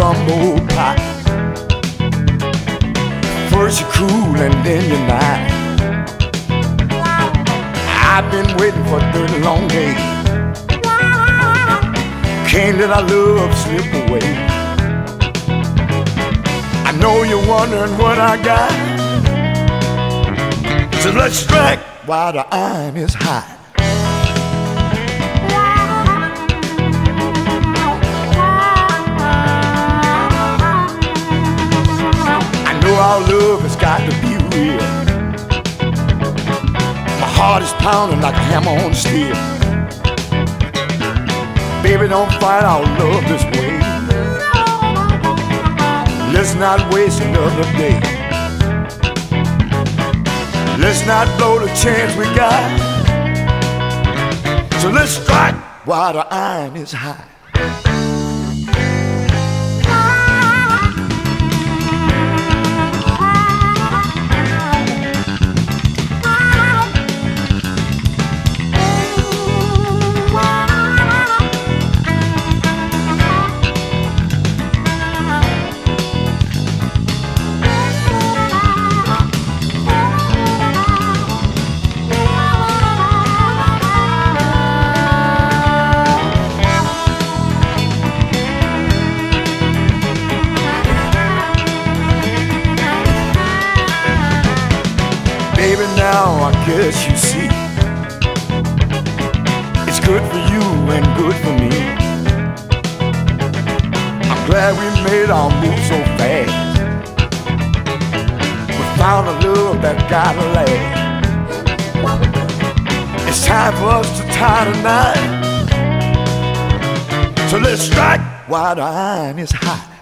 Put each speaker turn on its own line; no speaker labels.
gumbo. First you're cool and then you're not. I've been waiting for 30 long days. Can't let our love slip away. I know you're wondering what I got. So let's strike while the iron is hot. Got to be real. My heart is pounding like a hammer on steel. Baby, don't fight our love this way. Let's not waste another day. Let's not blow the chance we got. So let's strike while the iron is hot. Now I guess you see. It's good for you and good for me. I'm glad we made our move so fast. We found a love that gotta last. It's time for us to tie knot. So let's strike. While the iron is hot